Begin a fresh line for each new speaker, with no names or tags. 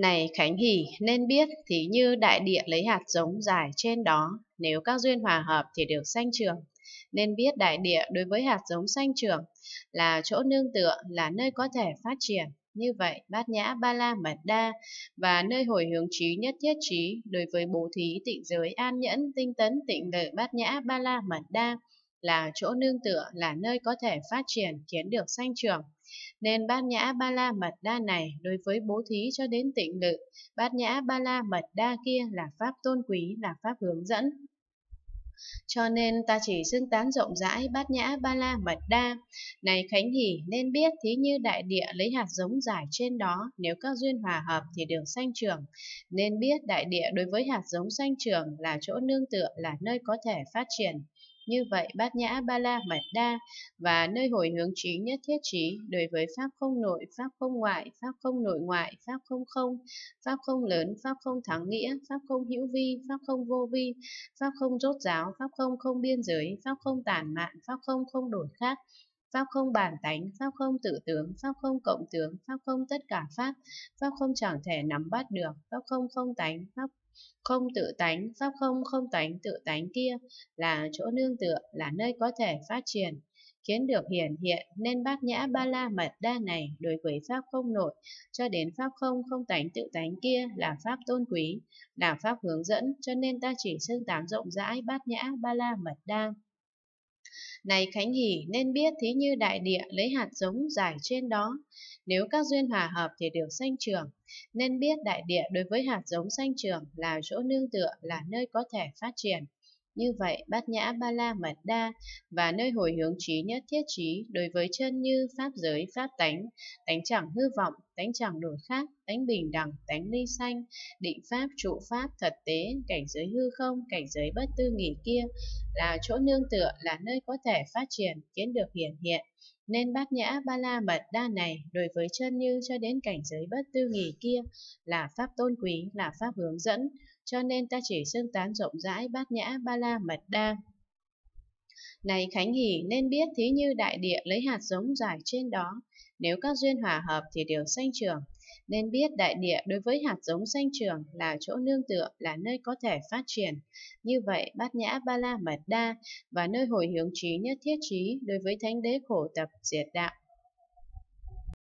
Này Khánh Hỷ, nên biết thì như đại địa lấy hạt giống dài trên đó, nếu các duyên hòa hợp thì được sanh trường. Nên biết đại địa đối với hạt giống sanh trưởng là chỗ nương tựa, là nơi có thể phát triển. Như vậy, bát nhã ba la mật đa và nơi hồi hướng trí nhất thiết trí đối với bố thí tịnh giới an nhẫn tinh tấn tịnh lợi bát nhã ba la mật đa là chỗ nương tựa, là nơi có thể phát triển khiến được sanh trưởng. Nên bát nhã ba la mật đa này đối với bố thí cho đến tịnh lự, bát nhã ba la mật đa kia là pháp tôn quý, là pháp hướng dẫn. Cho nên ta chỉ xưng tán rộng rãi bát nhã ba la mật đa. Này Khánh Hỷ nên biết thí như đại địa lấy hạt giống giải trên đó, nếu các duyên hòa hợp thì được sanh trưởng. Nên biết đại địa đối với hạt giống sanh trưởng là chỗ nương tựa, là nơi có thể phát triển. Như vậy bát nhã ba la mật đa và nơi hồi hướng trí nhất thiết trí đối với pháp không nội, pháp không ngoại, pháp không nội ngoại, pháp không không, pháp không lớn, pháp không thắng nghĩa, pháp không hữu vi, pháp không vô vi, pháp không rốt giáo, pháp không không biên giới, pháp không tản mạn, pháp không không đổi khác, Pháp không bản tánh, Pháp không tự tướng, Pháp không cộng tướng, Pháp không tất cả Pháp, Pháp không chẳng thể nắm bắt được, Pháp không không tánh, Pháp không tự tánh, pháp không không tánh tự tánh kia là chỗ nương tựa, là nơi có thể phát triển, khiến được hiển hiện nên bát nhã ba la mật đa này đối với pháp không nội cho đến pháp không không tánh tự tánh kia là pháp tôn quý, là pháp hướng dẫn cho nên ta chỉ xưng tám rộng rãi bát nhã ba la mật đa. Này Khánh Hỷ nên biết thí như đại địa lấy hạt giống giải trên đó, nếu các duyên hòa hợp thì được sanh trưởng, nên biết đại địa đối với hạt giống sanh trưởng là chỗ nương tựa, là nơi có thể phát triển. Như vậy, bát nhã ba la mật đa và nơi hồi hướng trí nhất thiết trí đối với chân như pháp giới, pháp tánh, tánh chẳng hư vọng, tánh chẳng đổi khác, tánh bình đẳng, tánh ly sanh, định pháp, trụ pháp, thật tế, cảnh giới hư không, cảnh giới bất tư nghỉ kia là chỗ nương tựa, là nơi có thể phát triển, kiến được hiển hiện. Nên bát nhã ba la mật đa này đối với chân như cho đến cảnh giới bất tư nghỉ kia là pháp tôn quý, là pháp hướng dẫn, cho nên ta chỉ xưng tán rộng rãi bát nhã ba la mật đa. Này Khánh Hỷ nên biết thí như đại địa lấy hạt giống giải trên đó, nếu các duyên hòa hợp thì đều sanh trưởng, nên biết đại địa đối với hạt giống sanh trường là chỗ nương tựa, là nơi có thể phát triển. Như vậy, bát nhã ba la mật đa và nơi hồi hướng trí nhất thiết trí đối với thánh đế khổ tập diệt đạo